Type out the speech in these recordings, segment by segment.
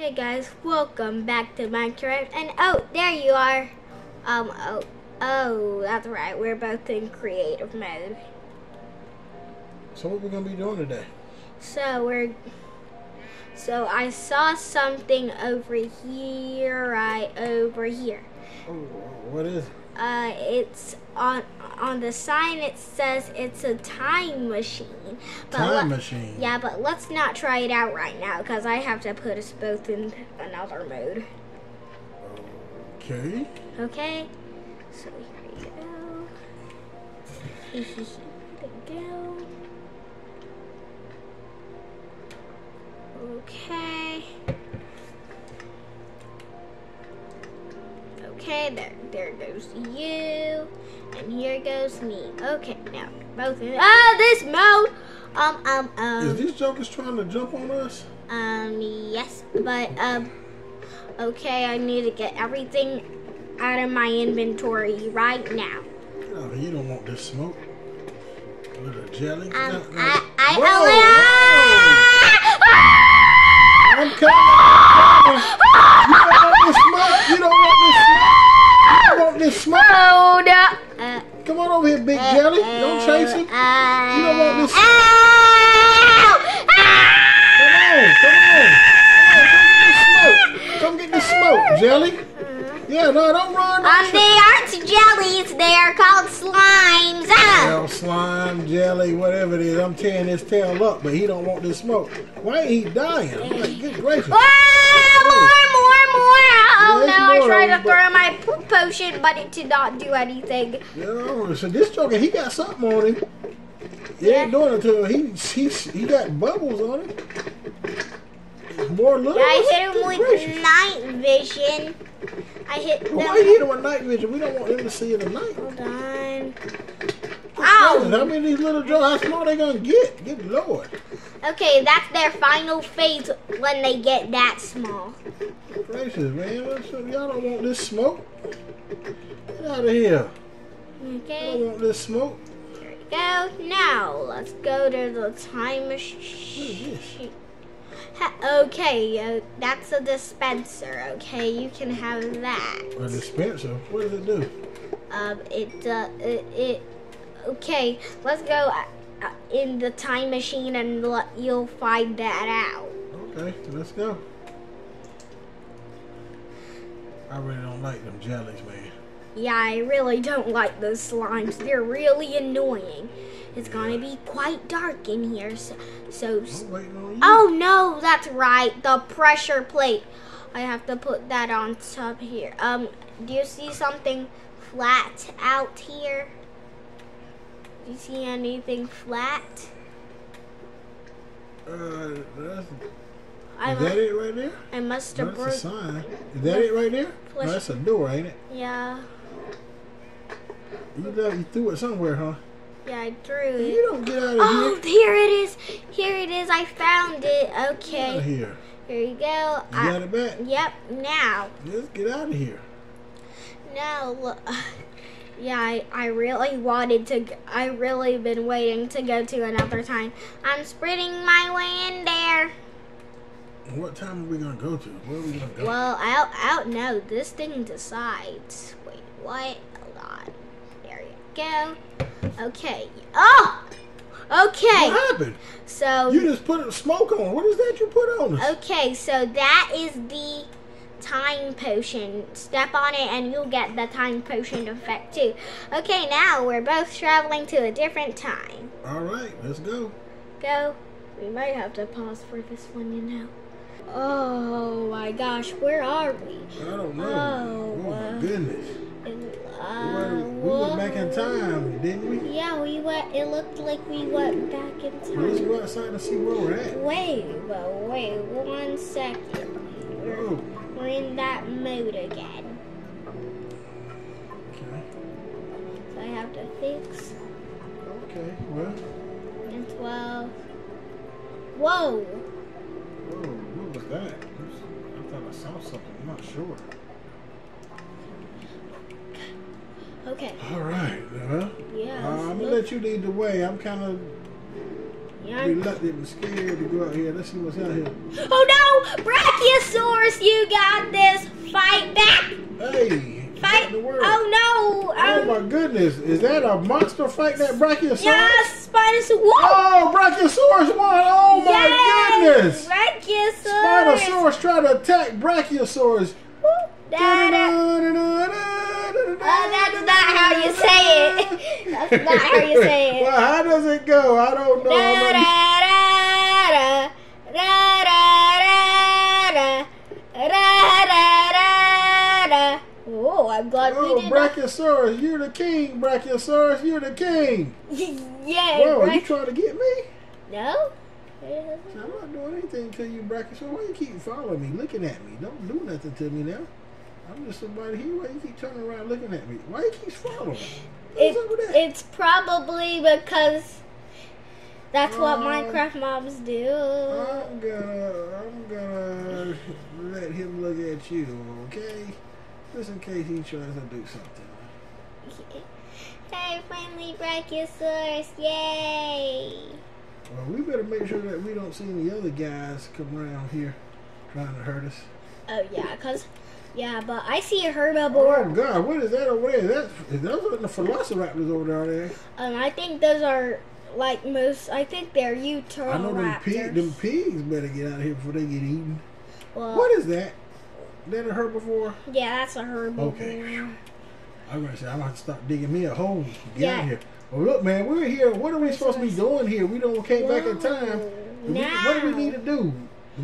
Hey guys, welcome back to Minecraft. And oh, there you are. Um, oh, oh, that's right. We're both in creative mode. So what are we gonna be doing today? So we're, so I saw something over here, right over here. Oh, what is it? Uh, it's on on the sign. It says it's a time machine. But Time machine. Yeah, but let's not try it out right now because I have to put us both in another mode. Okay. Okay, so here we go. Here we go. Okay. Okay, there, there goes you, and here goes me. Okay, now both in. Ah, this mode. Um, um, um. Is these jokers trying to jump on us? Um, yes, but, um, okay, I need to get everything out of my inventory right now. Of here. You don't want this smoke. A little jelly. Um, No, no. I, I, whatever it is, I'm tearing his tail up, but he don't want this smoke. Why ain't he dying? I'm like, good gracious. Ah, more, more, more. Oh There's no, I tried to throw my poop potion, but it did not do anything. Yeah, so this joker, he got something on him. He ain't doing it to him. He, he, he got bubbles on him. More little I hit him with gracious. night vision. I hit them. Why hit him with night vision? We don't want him to see it at night. Hold on. How Ow! these little jokers, how small they gonna get? Good lord. Okay, that's their final phase when they get that small. Gracious, man. Y'all don't want this smoke? Get out of here. Okay. I don't want this smoke. here we go. Now, let's go to the time What is this? machine. Okay, uh, that's a dispenser. Okay, you can have that. A dispenser? What does it do? Um, it, uh, it, it okay, let's go uh, uh, in the time machine and you'll find that out. Okay, let's go. I really don't like them jellies, man. Yeah, I really don't like those slimes. They're really annoying. It's gonna be quite dark in here, so, so I'm on you. Oh no, that's right. The pressure plate. I have to put that on top here. Um, do you see something flat out here? You see anything flat? Uh, that's, I, is that it right there? I must have that's a sign. Is that it right there? No, that's a door, ain't it? Yeah, You, left, you threw it somewhere, huh? yeah, I You it. don't get out of Oh, here. here it is. Here it is. I found it. Get out of Okay, here. here you go. You I- got it back? Yep. Now. Just get out of here. Now, look. Yeah, I, I really wanted to. g- I really been waiting to go to another time. I'm sprinting my way in there. What time are we gonna go to? Where are we gonna go? Well, I don't, I don't know. This thing decides. Wait, what? Hold on. There you go. Okay. Oh! Okay. What happened? So, You just put smoke on. What is that you put on us? okay, so that is the time potion. Step on it and you'll get the time potion effect too. Okay, now we're both traveling to a different time. All right, let's go. Go. We might have to pause for this one, you know. Oh my gosh, where are we? I don't know. Oh, Oh, uh, my goodness. In, We uh, were, we were back in time, didn't we? Yeah, we went. It looked like we went back in Well, let's go outside and see where we're at. Wait, but wait one second. We're, Oh, we're in that mode again. okay. So I have to fix Okay, well, and 12. Whoa! whoa, what was that? I thought I saw something. I'm not sure. Okay. All right, well, Yeah. uh, I'm gonna let you lead the way. I'm kind of yeah. reluctant and scared to go out here. Let's see what's out here. Oh no! Brachiosaurus, you got this. Fight back. Hey. Fight. Oh no. Oh Um, my goodness. Is that a monster fight that Brachiosaurus? yes, Spinosaurus. Whoa. Oh, Brachiosaurus won. Oh my yes. goodness. Brachiosaurus. Spinosaurus tried to attack Brachiosaurus. Da, da. Oh, that's not how you say it. That's not how you say it. well, how does it go? I don't know. Da, da, da, da. Da, da, da, da, da, da, da, da. Oh, I'm glad oh, we did Brachiosaurus, not... you're the king. Brachiosaurus, you're the king. yeah. Whoa, Brach- you trying to get me? No. I'm not doing anything to you, Brachiosaurus. Why you keep following me, looking at me? Don't do nothing to me now. I'm just somebody here. Why you keep turning around looking at me? Why you keep following? It, What's up with that? it's probably because that's what Um, Minecraft mobs do. I'm gonna, I'm gonna let him look at you, okay? Just in case he tries to do something. Hey, friendly Brachiosaurus, yay! Well, we better make sure that we don't see any other guys come around here trying to hurt us. Oh, yeah, because, yeah, but I see a herbivore. Oh. God, what is that over there? That's those are the velociraptors over there. And um, I think those are, like, most, I think they're Utah. I know them, pig, them pigs better get out of here before they get eaten. Well, What is that? That a herbivore? Yeah, that's a herbivore. Okay. I'm gonna say I'm gonna have to stop digging me a hole. Get Yeah. out of here. Well, look, man, we're here. What are we supposed to be doing here? We don't came back in time. We- what do we need to do?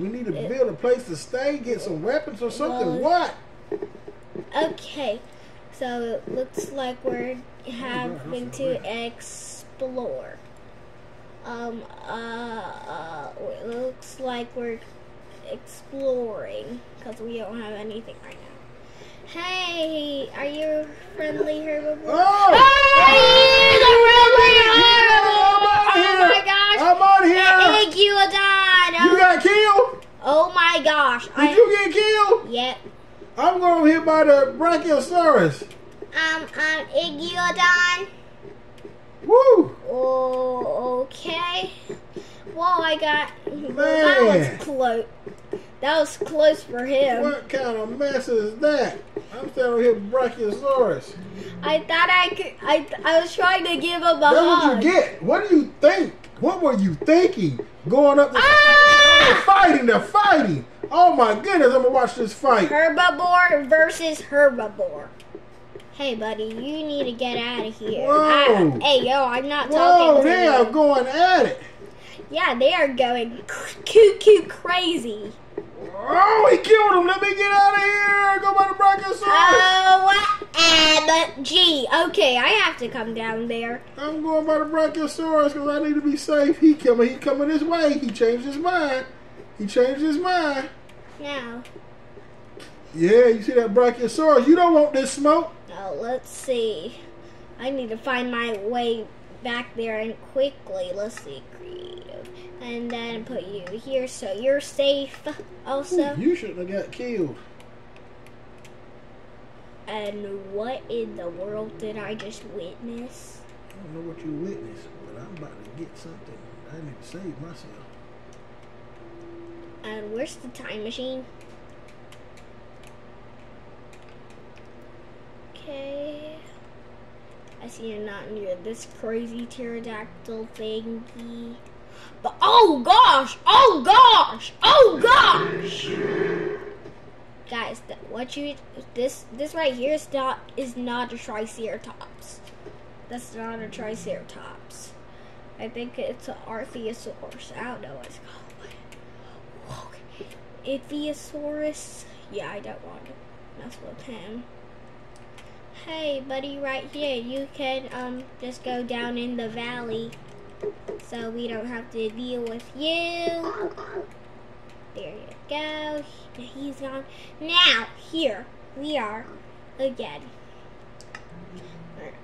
We need to It- build a place to stay, get some weapons or something? Well, what? Okay, so it looks like we're having to explore. Um, uh, uh, it looks like we're exploring because we don't have anything right now. Hey, are you a friendly herbivore? Oh! Hey, the friendly herbivore! I'm Oh on my here. Gosh! I'm on here. Iguodon! You got killed? Oh my gosh! Did I, you get killed? Yep. I'm going here by the Brachiosaurus. Um, um, Iguodon. Woo! Oh, okay. Well, I got. Well, Man. that was close. That was close for him. What kind of mess is that? I'm standing over here Brachiosaurus. I thought I could. I I was trying to give him a That's hug. what you get. What do you think? What were you thinking? Going up there, Ah! Fighting, they're fighting. Oh my goodness, I'm gonna watch this fight. Herbivore versus herbivore. Hey, buddy, you need to get out of here. Whoa. I- hey, yo, I'm not Whoa, talking to they are going at it. Yeah, they are going cuckoo crazy. Oh, he killed him. Let me get out of here. Go by the Brachiosaurus. Oh, uh, gee. Okay, I have to come down there. I'm going by the Brachiosaurus because I need to be safe. He coming. He coming this way. He changed his mind. He changed his mind. Now, Yeah, you see that Brachiosaurus? You don't want this smoke. now let's see. I need to find my way back there and quickly. Let's see, and then put you here so you're safe. Also, You shouldn't have got killed. and what in the world did I just witness? I don't know what you witnessed, but I'm about to get something. I need to save myself. And where's the time machine? Okay. I see you're not near this crazy pterodactyl thingy. But oh gosh! Oh gosh! Oh gosh! Guys, what you this this right here is not is not a triceratops. That's not a triceratops. I think it's an Archaeosaurus. I don't know what it's called. Okay. Yeah, I don't want to mess with him. Hey, buddy, right here. You can um just go down in the valley, so we don't have to deal with you. There you go. He's gone. Now here we are again.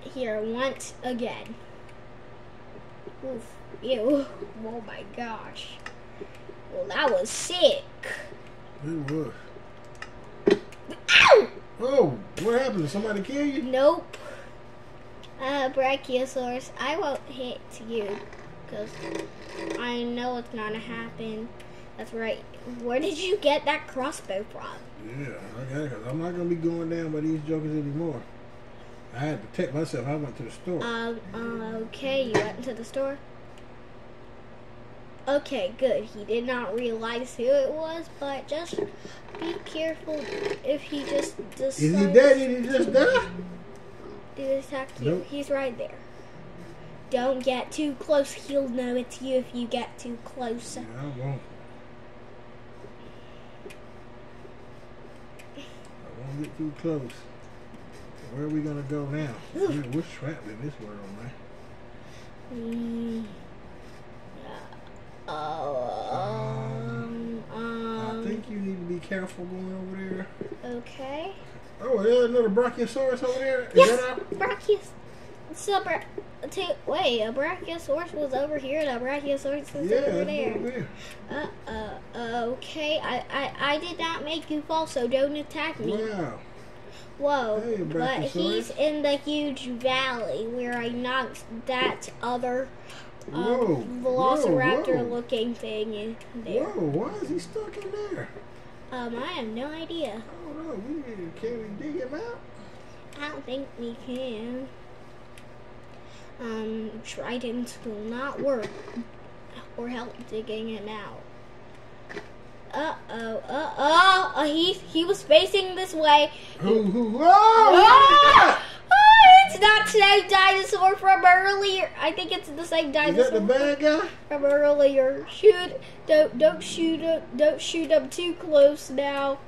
Here once again. Oof. Ew. Oh my gosh. Well, that was sick. It was. Ow! Oh, what happened? Did somebody kill you? Nope. Uh, Brachiosaurus, I won't hit you because I know it's gonna happen. That's right. Where did you get that crossbow from? Yeah, I got it. Cause I'm not gonna be going down by these jokers anymore. I had to protect myself. I went to the store. Um, uh, okay, you went to the store? Okay, good. He did not realize who it was, but just be careful if he just decides Is he dead? Did he just die? To attack you. Nope. He's right there. Don't get too close. He'll know it's you if you get too close. Yeah, I won't. I won't get too close. Where are we gonna go now? Ooh. Man, we're trapped in this world, man. Mm. Um, I um, think you need to be careful going over there. okay. Oh, there's another Brachiosaurus over there. Is Yes, that our- Brachios. So, bra- wait, a Brachiosaurus was over here, and a Brachiosaurus was Yeah, over there. Uh, uh, okay. I, I, I did not make you fall, so don't attack me. Wow. Whoa. Hey, but he's in the huge valley where I knocked that other um, Whoa, whoa, velociraptor whoa. looking thing in there. Whoa, why is he stuck in there? Um, I have no idea. Know. We need, can we dig him out? I don't think we can. Um, tridents will not work or help digging him out. Uh oh, uh oh, uh, he he was facing this way. Who, who, oh! Ah! It's not the same dinosaur from earlier. I think it's the same Is that dinosaur the bad guy? from earlier. Shoot! Don't don't shoot up! Don't shoot up too close now.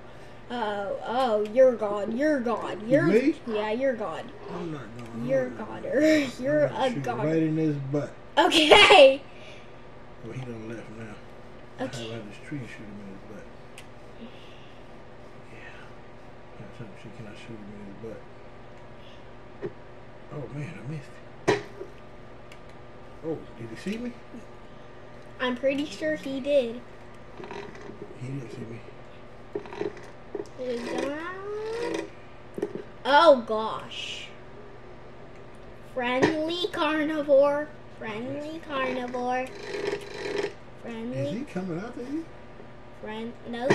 Oh oh, you're gone. You're gone. You're Me? yeah, you're gone. I'm not going. You're a goner. You're a goner. Right in his butt. Okay. Well, he done left now. Okay. I have this tree shoot him in his butt. Yeah. That's something she cannot shoot him in his butt. Oh man, I missed it. Oh, did he see me? I'm pretty sure he did. He didn't see me. Oh gosh. Friendly carnivore. Friendly carnivore. Friendly. Is he coming after you? friend. Nope.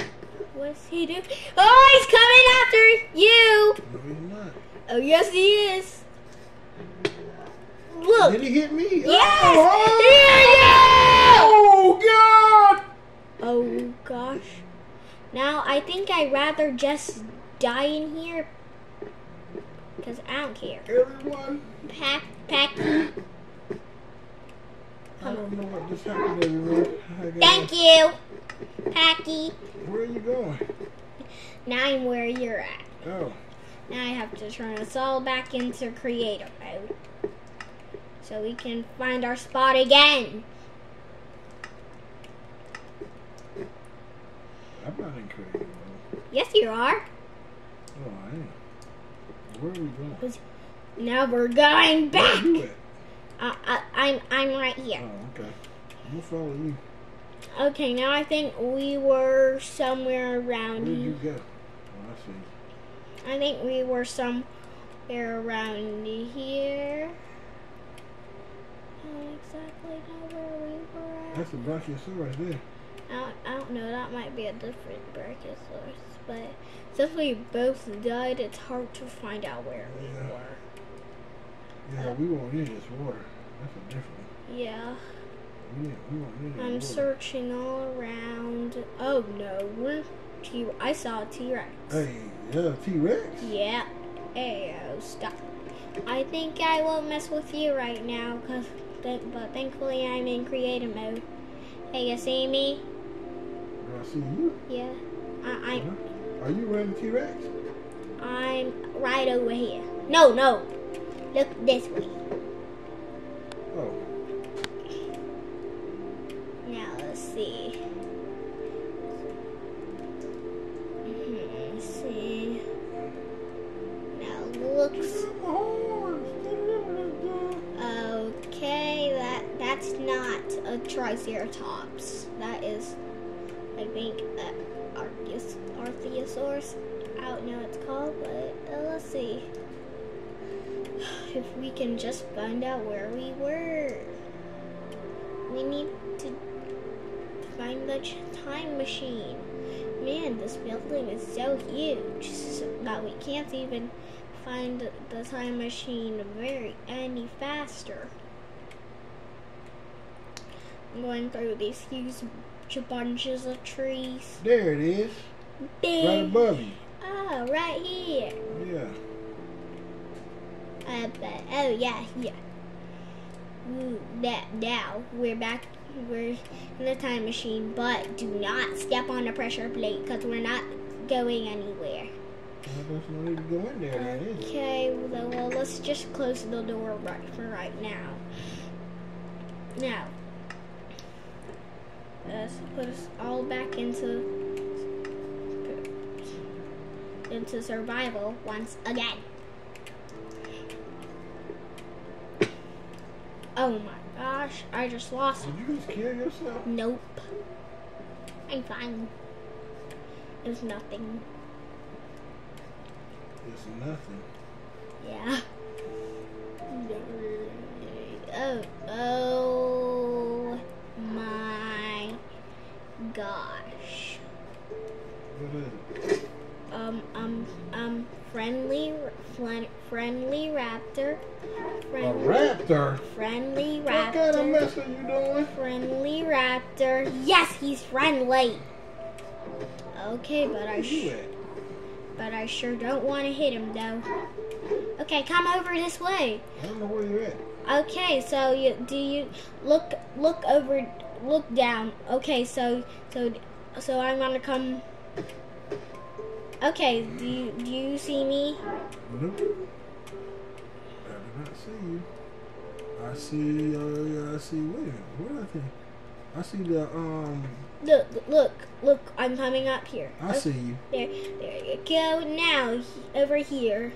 What's he do? Oh, he's coming after you. No, he's not. Oh yes, he is. Look. Did he hit me? Yes. Oh, oh God! Oh gosh. Now I think I'd rather just die in here. Because I don't care. Everyone, Pack, packy. I don't know what just happened, everyone. Thank you, Packy. Where are you going? Now I'm where you're at. Oh, Now I have to turn us all back into creative mode. So we can find our spot again. I'm not in creative mode. Yes, you are. Oh, I am. Where are we going? Now we're going Where back. you at? Uh, uh, I'm I'm right here. Oh, okay. We'll follow you. Okay, now I think we were somewhere around Where'd here. you go? Oh, I see. I think we were somewhere around here. I don't exactly we were at. That's a Brachiosaurus there. I don't, I don't know, that might be a different Brachiosaurus. But since we both died, it's hard to find out where we Yeah. were. Yeah, we won't need this water. That's a different one. Yeah, We, we won't need I'm water. searching all around. Oh no, we're T- I saw a T-Rex. Hey, yeah, T-Rex? Yeah. Ayo, stop. I think I won't mess with you right now, cause th- but thankfully I'm in creative mode. Hey, you see me? I see you? Yeah. I, Huh? Are you running T-Rex? I'm I'm right over here. No, no. Look this way. Triceratops. That is, I think, uh, Arceus, Arceosaurus. I don't know what it's called, but uh, let's see if we can just find out where we were. We need to find the time machine. Man, this building is so huge s- that we can't even find the time machine very any faster. Going through these huge bunches of trees. There it is. Right above you. Oh, right here. Yeah. Uh, but, oh yeah, yeah. That now we're back. We're in the time machine, but do not step on the pressure plate because we're not going anywhere. Well, no go there then, is it? Okay, well, well, let's just close the door right for right now. Now, let's put us all back into into survival once again. Oh my gosh, I just lost. Did you just kill yourself? Nope. I'm fine. It's nothing. It's nothing. Yeah. Oh, oh gosh. What is it? Um, um, um, friendly, friendly raptor. A raptor? Friendly, raptor? friendly What kind of mess are you doing? Friendly raptor. Yes, he's friendly. Okay, but I Where sh- but I sure don't want to hit him though. Okay, come over this way. I don't know where you're at. Okay, so you do you look look over look down. Okay, so so so I'm gonna come. Okay, do you do you see me? Nope. I do not see you. I see, uh, I see, minute, what I think? I see the, um, Look look look! I'm coming up here. I see you. There there you go. Now over here.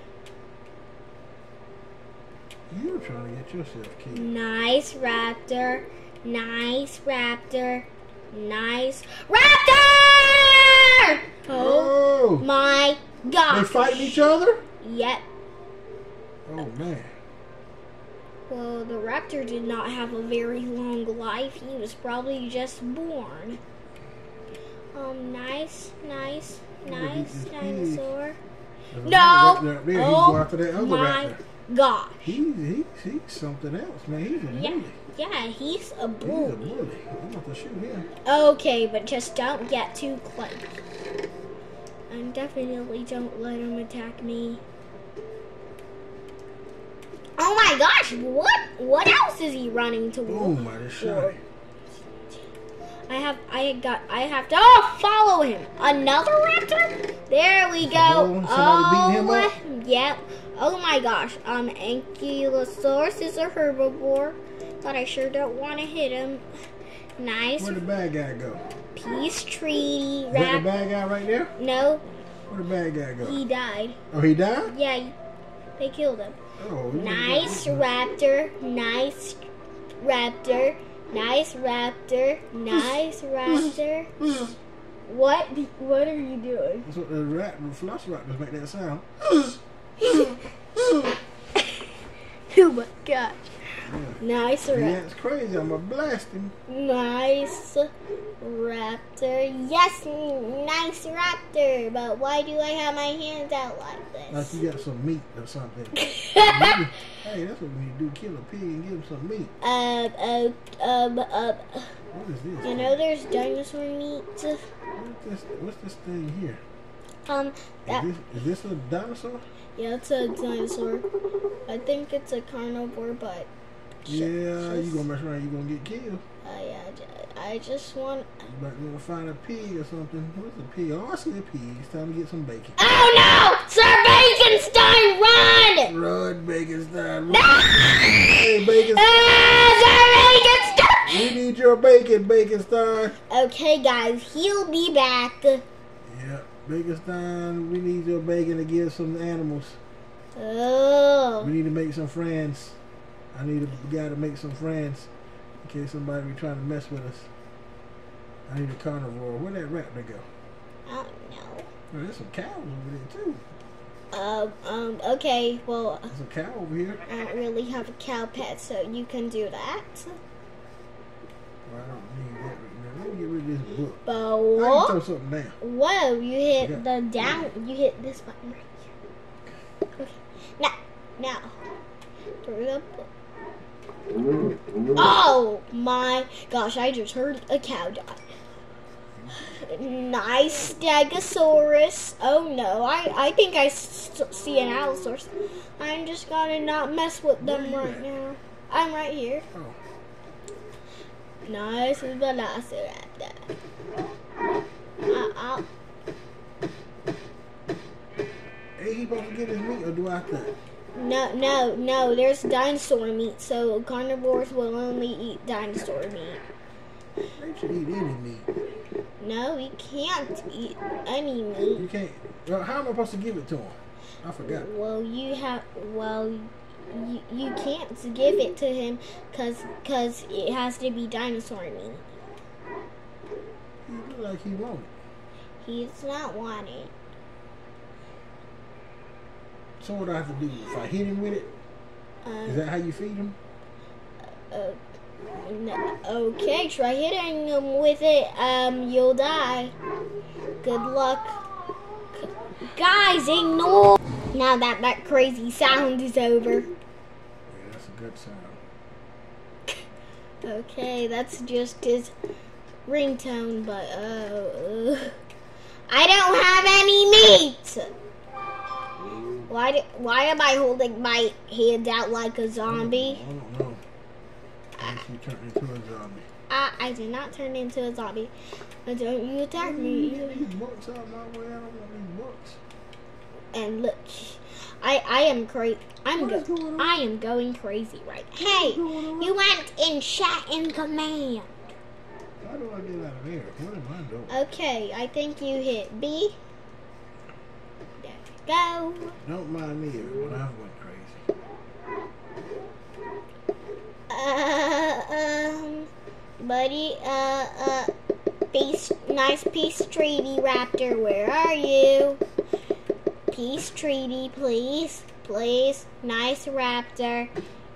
You're trying to get yourself killed. Nice raptor. Nice raptor. Nice raptor! Oh Oh! my god! They fighting each other? Yep. Oh, man. Well, the raptor did not have a very long life. He was probably just born. Um, nice, nice, nice dinosaur. No! another there. He's Oh going after that other my raptor. gosh. He's, he's, he's something else, man. He's a Yeah. Yeah, he's a He's a bull. bully. I'm about to shoot him. Okay, but just don't get too close. And definitely don't let him attack me. Oh my gosh, what what else is he running toward? Oh my shot. I have I got I have to oh follow him. Another raptor? There we go. Oh? Oh, Yep. Oh my gosh. Um Ankylosaurus is a herbivore, but I sure don't want to hit him. Nice Where'd the bad guy go? peace treaty Is that the bad guy right there? No, Where'd the bad guy go? he died. Oh, he died? Yeah, they killed him. Oh, Nice raptor. Nice raptor. Nice raptor. Nice raptor. What? What are you doing? That's what the rat, the velociraptors make that sound. Oh my gosh. Nice raptor. it's crazy. I'm gonna blast him. Nice raptor. Yes, nice raptor. But why do I have my hands out like this? Like you got some meat or something. hey, that's what we to do. Kill a pig and give him some meat. Um, um, um, um. What is this? You know, there's dinosaur meat. What's this, what's this thing here? Um, Is that this, is this a dinosaur? yeah, it's a dinosaur. I think it's a carnivore, but Yeah, you gonna mess around, you gonna get killed. I, uh, j- I just want. You might wanna find a pig or something. What's a pig? Oh, I see a pig. It's time to get some bacon. Oh no! Sir Baconstein, run! Run, Baconstein. Run. Hey, Bacon. Ah, Sir Baconstein! We need your bacon, Baconstein. Okay, guys, he'll be back. Yeah, Baconstein, we need your bacon to give some animals. Oh, We need to make some friends. I need a guy to make some friends in case somebody be trying to mess with us. I need a carnivore. Where'd that raptor go? I don't know. Oh, there's some cows over there too. Um, um, okay, well, There's a cow over here. I don't really have a cow pet, so you can do that. Well, I don't need that right now. Let me get rid of this book. But whoa, throw something down? whoa, you hit Yeah. the down. You hit this button right here. Okay. Now, now, throw the book. Oh my gosh! I just heard a cow die. Nice Stegosaurus. Oh no, I, I think I see an Allosaurus. I'm just gonna not mess with them right now. I'm right here. Oh, Nice Velociraptor. Uh, I'll, ain't he supposed to get his meat or do I think? No, no, no. There's dinosaur meat, so carnivores will only eat dinosaur meat. They should eat any meat. No, we can't eat any meat. You can't. Well, how am I supposed to give it to him? I forgot. Well, you have. Well, you, you can't give it to him because cause it has to be dinosaur meat. He look like he wanted. He's not wanted. So what do I have to do? If I hit him with it, is Um, that how you feed him? uh, okay, try hitting him with it. Um, you'll die. Good luck. Guys, ignore. Now that that crazy sound is over. Yeah, that's a good sound. Okay, that's just his ringtone, but uh, uh, I don't have any meat. Why? Why am I holding my hand out like a zombie? I don't know. I you turned into a zombie. I, I did not turn into a zombie. Uh, Don't you attack me? these books out my way. I don't want these books. And look, I I am crazy. I'm What go- going? I am going crazy right. Hey, you went in chat in command. How do I get out of here? What am I doing? Okay, I think you hit B. Go. Don't mind me, everyone. I went crazy. Uh, um, buddy, uh, uh, peace, nice peace treaty raptor, where are you? Peace treaty, please, please. Nice raptor,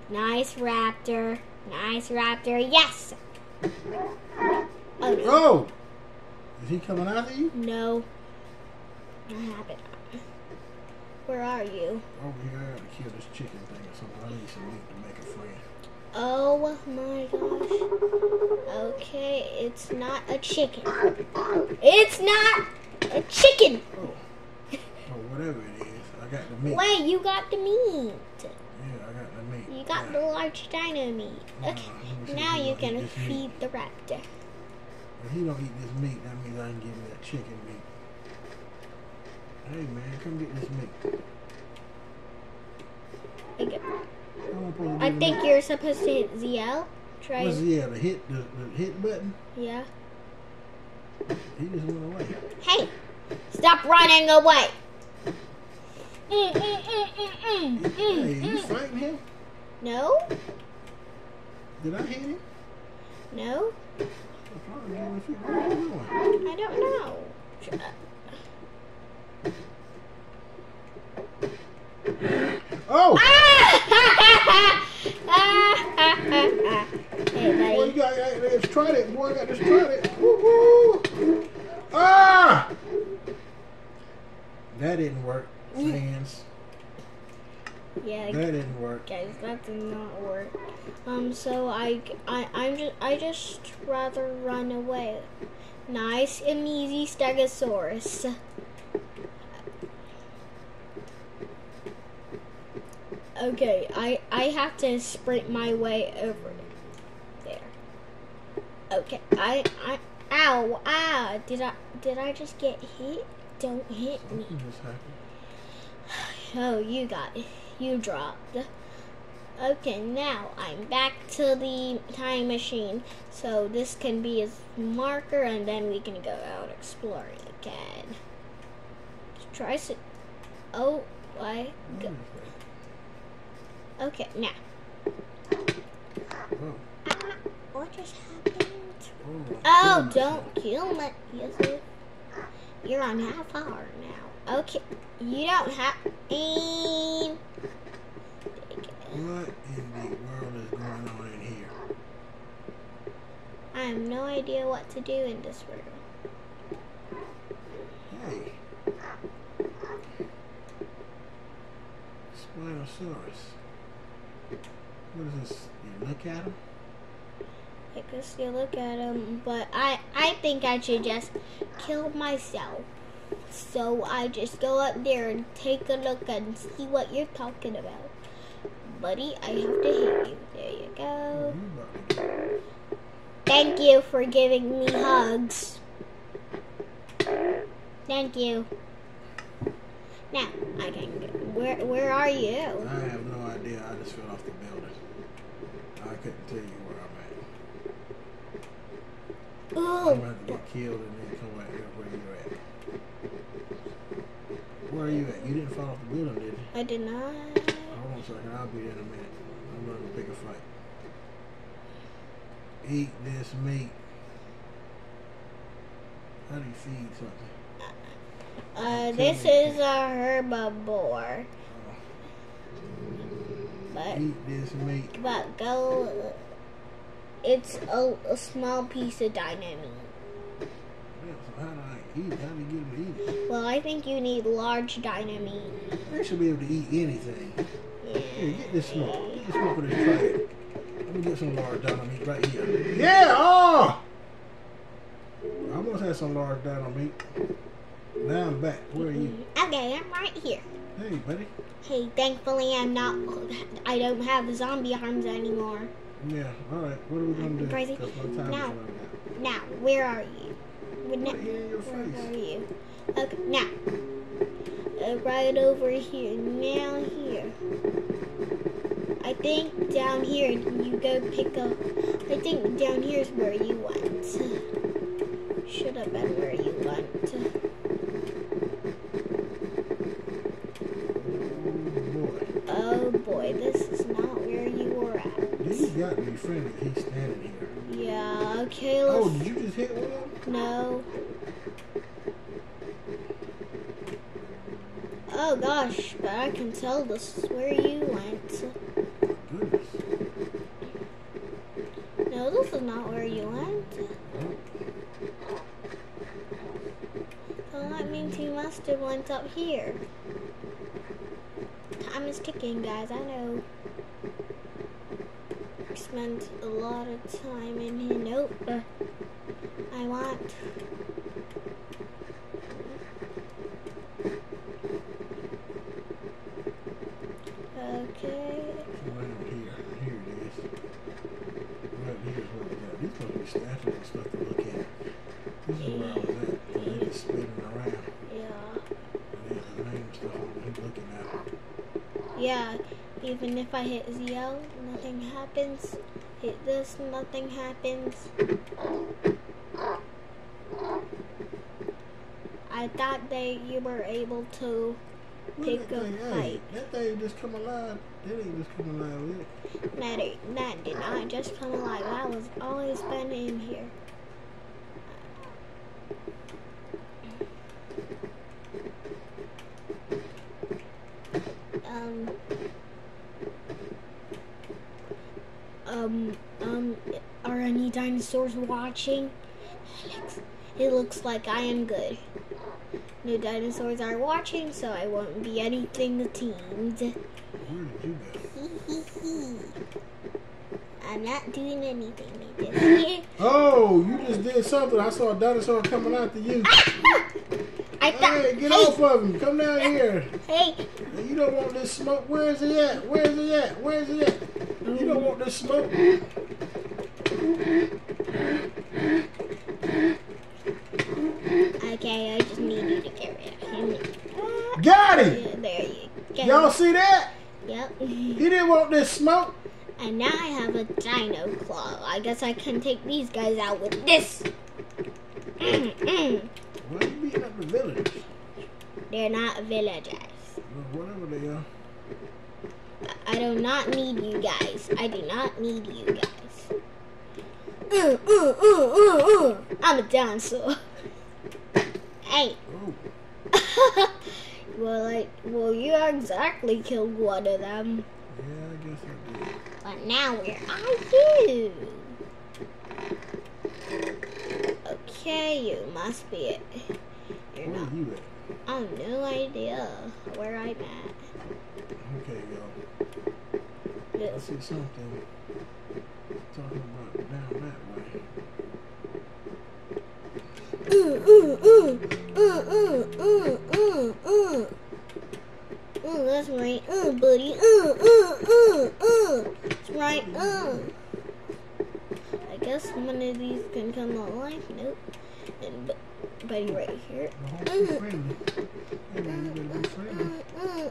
nice raptor, nice raptor, yes! Oh, no. Oh! Is he coming after you? No. Not happen. Where are you? Oh, Over here, I gotta kill this chicken thing or something. I need some meat to make a friend. Oh my gosh. Okay, it's not a chicken. It's not a chicken. Oh. Oh, whatever it is. I got the meat. Wait, you got the meat. Yeah, I got the meat. You got the large dino meat. Okay, see now you can this meat. feed the raptor. If he don't eat this meat, that means I can give me that chicken meat. Hey man, come get this meat. Okay. How am I supposed to I give think you're supposed to hit ZL. Try. What's yeah, the hit the, the hit button? Yeah. He just went away. Hey, stop running away. Mm, mm, mm, mm, mm, Hey, you fighting him? No, Did I hit him? no, I probably did. What you what are you doing? I don't know. Shut up. Oh! hey, Boy, you buddy. got, got this trident, boy. Got this trident. Woo woo! Ah! That didn't work, fans. Yeah, That didn't work. guys, that did not work. Um, so I, I, I'm just, I just rather run away. Nice and easy Stegosaurus. Okay, I, I have to sprint my way over there. Okay, I, I, ow, ah, did I, did I just get hit? Don't hit me. Something just happened. Oh, you got it. You dropped. Okay, now I'm back to the time machine. So this can be his marker, and then we can go out exploring again. Try to. Oh, why? What Go. Is Okay, now. that? Oh, What just happened? oh, Oh, don't kill me. Yes. You're on half hour now. Okay, you don't have aim. What in the world is going on in here? I have no idea what to do in this room. Hey. Spinosaurus. What is this? You look at him? I guess you look at him, but I I think I should just kill myself. So I just go up there and take a look and see what you're talking about. Buddy, I have to hit you. There you go. You about to get- Thank you for giving me hugs. Thank you. Now I can. Go. Where Where are you? I have no idea. I just fell off the. I couldn't tell you where I'm at. Oh. I'm about to get killed and then come back here where you're at. Where are you at? You didn't fall off the building, did you? I did not. Hold on a second. I'll be there in a minute. I'm going to pick a fight. Eat this meat. How do you feed something? Uh, this is a herbivore, but Eat this meat. but go. It's a, a small piece of dino meat. Yeah, so how do I eat? How do you get them to eat it? Well, I think you need large dino meat. They should be able to eat anything. Yeah. Here, get this smoke. Get this smoke of this tray. Let me get some large dino meat right here. Yeah! Oh! I almost had some large dino meat. Now I'm back. Where are you? Mm-hmm. Okay, I'm right here. Hey, buddy. Hey, thankfully I'm not. I don't have zombie arms anymore. Yeah, alright. What are we going to do? Crazy. 'Cause my time Now. Now, where are you? Where, Right here in your where face. are you? Okay, now. Uh, right over here. Now here. I think down here you go pick up. I think down here is where you went. Should have been where you went. Oh, boy. Oh boy, this is not where you were at. He's got to be friendly. He's standing here. Yeah, okay, Oh, let's. did you just hit one? No. Oh gosh, but I can tell this is where you went. Goodness. No, this is not where you went. So that means you must have went up here. Time is ticking, guys. I know. Spent a lot of time in here. Nope. Uh, I want. Okay. Around here. Here it is. Right here is what we got. These must be statues and stuff to look at. This is where I was at. And they just spinning around. Yeah. And there's the name stuff I'm looking at. Yeah, even if I hit ZL, happens. Hit this, nothing happens. I thought that you were able to pick a fight. that thing just come alive. That ain't just come alive yet. That, that did not just come alive. That was always been in here. Um. Um. Um. Are any dinosaurs watching? It looks like I am good. No dinosaurs are watching, so I won't be anything teamed. Where did you go? I'm not doing anything. They just here. Oh, you just did something. I saw a dinosaur coming after you. I thought. Hey, get hey, off of him. Come down here. hey, You don't want this smoke. Where is he at? Where is he at? Where is he at? You don't want this smoke. Okay, I just need you to get rid of him. Got him. There you go. Y'all see that? Yep. He didn't want this smoke. And now I have a dino claw. I guess I can take these guys out with this. Mm, mm. Why you beating up the villagers? They're not villagers. Well, whatever they are. I do not need you guys. I do not need you guys. Uh, uh, uh, uh, uh. I'm a dinosaur. Hey. Well, I, well, you exactly killed one of them. yeah, I guess I did. But now where are you? Okay, you must be it. You're where not. you at? I have no idea where I'm at. Okay, y'all. I see something talking about down that way. Mm, mm, mm, mm, mm, mm, mm, mm. Mm, that's right. Mm, buddy. Mm, mm, mm, mm. That's right. Mm. I guess one of these can come alive. Nope. And buddy right here. Mm. Mm,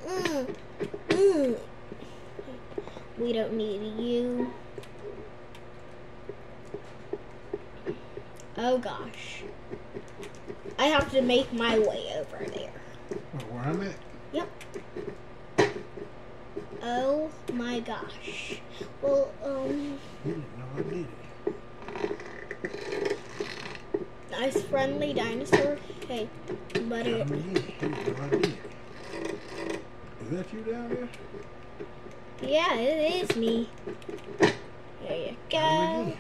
mm, mm, we don't need you. Oh gosh. I have to make my way over there. Where I'm at? Yep. Oh my gosh. Well, um. Nice friendly dinosaur. Hey, buddy. Is that you down there? Yeah, it is me. There you go.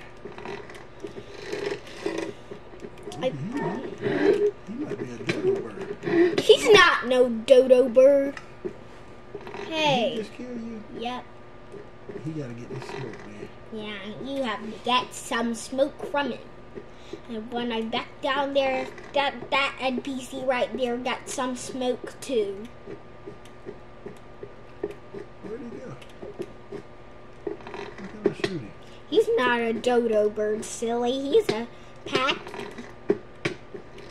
I, mm-hmm. he might be a dodo bird. He's not no dodo bird. Hey. He just kill you? Yep. He gotta get this smoke, man. Yeah, you have to get some smoke from it. And when I back down there, that that NPC right there got some smoke too. Where'd he go? Look at him shooting. He's not a dodo bird, silly. He's a pack.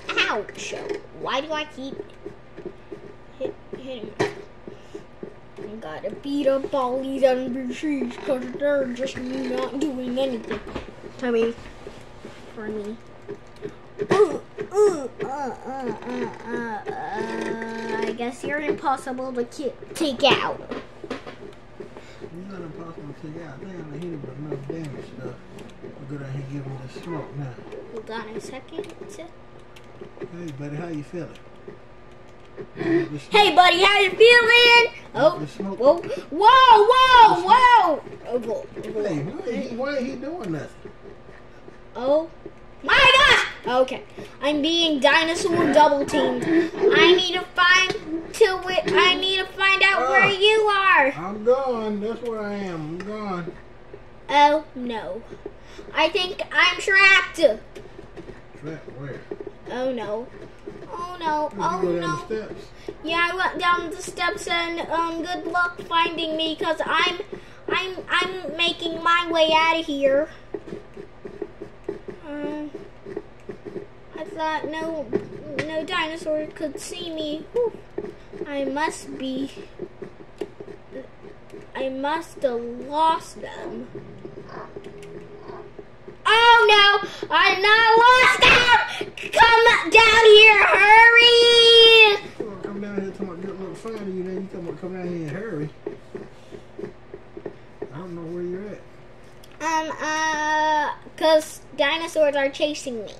Ouch! Why do I keep hit, hitting? gotta beat up all these NPCs because they're just not doing anything to me. For me. Uh, uh, uh, I guess you're impossible to take out. You're not impossible to take out. They haven't hit him with enough damage though. We're gonna give him the smoke now. Hold on a second. Hey buddy, how you feeling? Hey, buddy, how you feeling? Oh, whoa, whoa, whoa, whoa! Oh, hey, why, he, why he doing that? Oh, my gosh! Okay, I'm being dinosaur double teamed. I need to find to it. I need to find out uh, where you are. I'm gone. That's where I am. I'm gone. Oh no, I think I'm trapped. Trapped where? Oh no. Oh no. Oh no. Yeah, I went down the steps and um good luck finding me cuz I'm I'm I'm making my way out of here. Um I thought no no dinosaur could see me. Whew. I must be I must have lost them. Oh no! I'm not lost them! Come down here, hurry! come down here talking about good look finding you, then you come, come down here and hurry. I don't know where you're at. Um, uh, cause dinosaurs are chasing me.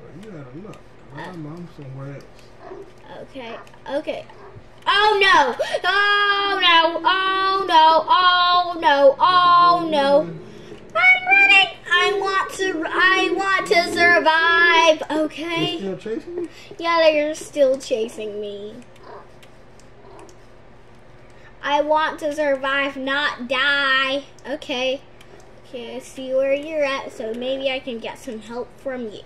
Well, you gotta look. I'm, I'm somewhere else. Okay, okay. Oh no! Oh no! Oh Okay. They're still chasing you? Yeah, they're still chasing me. I want to survive, not die. Okay. Okay, I see where you're at, so maybe I can get some help from you.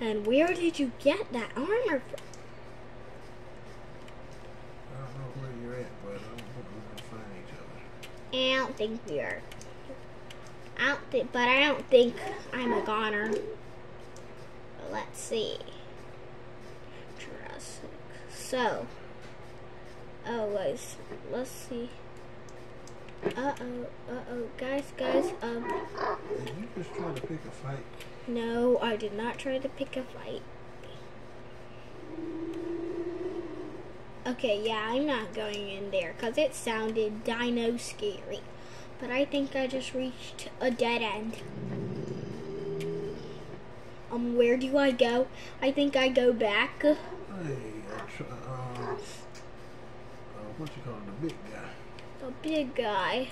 And where did you get that armor from? I don't know where you're at, but I don't think we're gonna find each other. I don't think we are. I don't think, but I don't think I'm a goner. Let's see. Jurassic. So. Oh, guys. Let's see. Uh-oh, uh-oh. Guys, guys, um. Did you just try to pick a fight? No, I did not try to pick a fight. Okay, yeah, I'm not going in there because it sounded dino scary but I think I just reached a dead end. Um, where do I go? I think I go back. Hey, uh, uh, what you call the big guy? The big guy.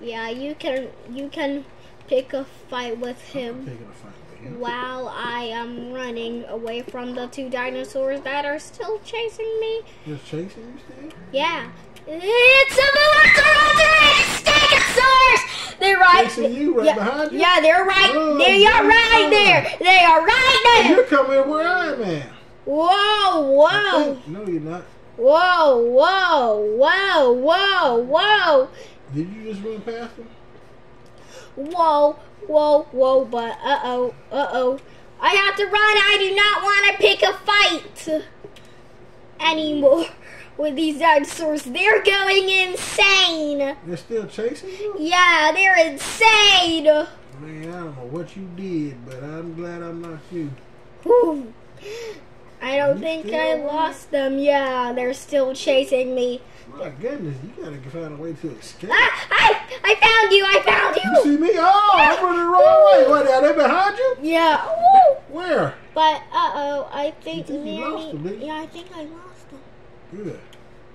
Yeah, you can you can pick a fight with him. picking a fight with while I am running away from the two dinosaurs that are still chasing me. Just chasing you still? Yeah. It's a Velociraptor! Stegosaurus! They're right. Chasing you right yeah, behind you? Yeah, they're right. Oh, there. You're right God. there. They are right there. You're coming where I'm at. Whoa, whoa, No, you're not. whoa, whoa, whoa, whoa, whoa, Did you just run past him? whoa, whoa, whoa. But uh oh, uh oh. I have to run. I do not want to pick a fight anymore with these dinosaurs. They're going insane. They're still chasing you? Yeah, they're insane. Man, I don't know what you did, but I'm glad I'm not you. Whew. I don't You think I lost them. Yeah, they're still chasing me. My goodness, you gotta find a way to escape. Ah, I, I found you. I found You you. see me? Oh, I'm running the wrong way. What, are they behind you? Yeah. Where? But uh oh, I think, You think you lost them, yeah, I think I lost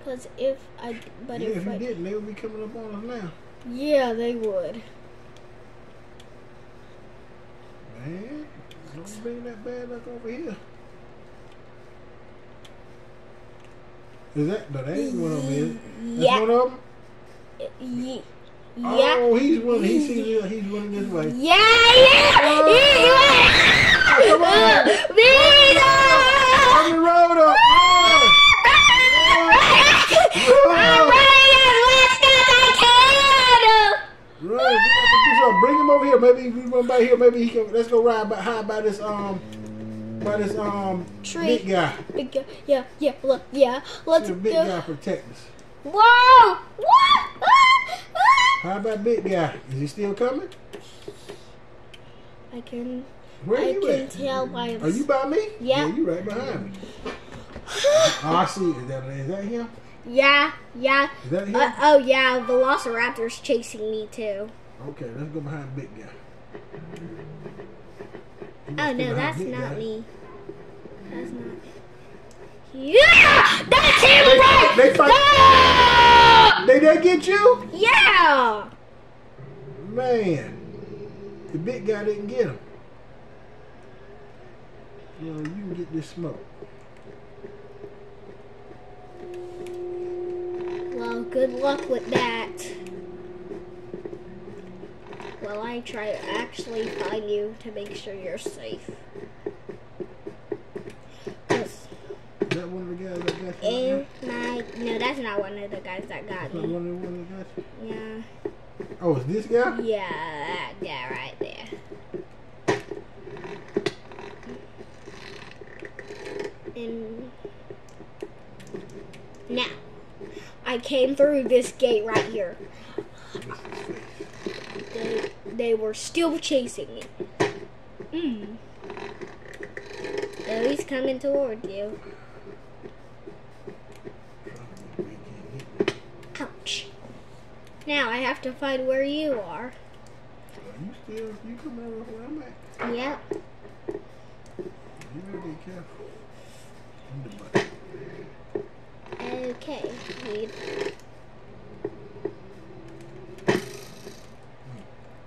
Cause if I, but yeah, if, if you I, didn't, they would be coming up on us now. yeah, they would. Man, don't bring that bad luck over here. Is that, no, that ain't one of them, is? That's Yeah. one of them? Ye- Yeah. Oh, he's running, he sees he's running this way. Yeah, yeah, Oh. yeah. Come on. Vito! On the road up. Here. Maybe if we run by here, maybe he can. Let's go ride by high by this um by this um Tree. big guy. Big guy. Yeah, yeah, look, yeah. Let's The big go. guy protect us. Whoa! What? Ah, ah. How about big guy? Is he still coming? I can, Where I you can at? tell by. Are you by me? Yeah. you right behind me. Oh, I see. Is that is that him? Yeah, yeah. Is that him? Uh, oh yeah, Velociraptor's chasing me too. Okay, let's go behind big guy. Oh no, that's not guy. me. That's not. Yeah, that's him, They- right? they fight- Ah! Did they get you? Yeah. Man, the big guy didn't get him. Well, you can get this smoke. Well, good luck with that. Well, I try to actually find you to make sure you're safe. Is that one of the guys that got you? Eh, in my no, that's not one of the guys that got That's me. one of the got? Yeah, Oh, it's this guy? yeah, that guy right there. And now, I came through this gate right here. They, they were still chasing me. Mm. Oh, he's coming toward you. Ouch. Now I have to find where you are. You still, you coming over where I'm at? Yep. You better be careful. I'm the butt. Okay.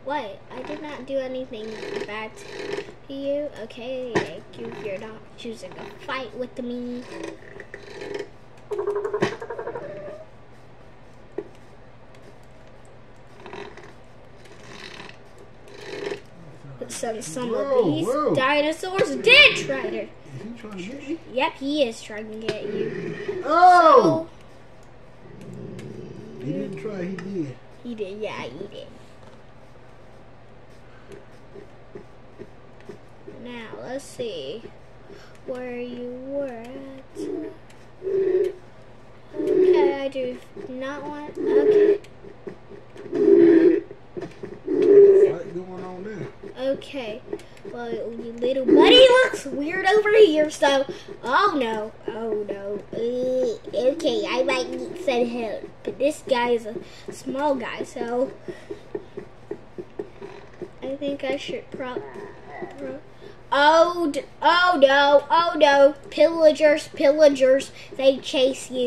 What? I did not do anything bad to you. Okay, you. You're not choosing a fight with me. Some some Whoa, of these whoa. dinosaurs did try to. Is he trying to get me? Yep, he is trying to get you. Oh! He didn't try, he did. He did, yeah, he did. Now, let's see where you were at. Okay, I do not want. Okay, Fight going on there. okay. Well, you little buddy looks weird over here, so. Oh no, oh no. Uh, okay, I might need some help. But this guy is a small guy, so. I think I should pro. Oh, oh no, oh no. Pillagers, pillagers, they chase you.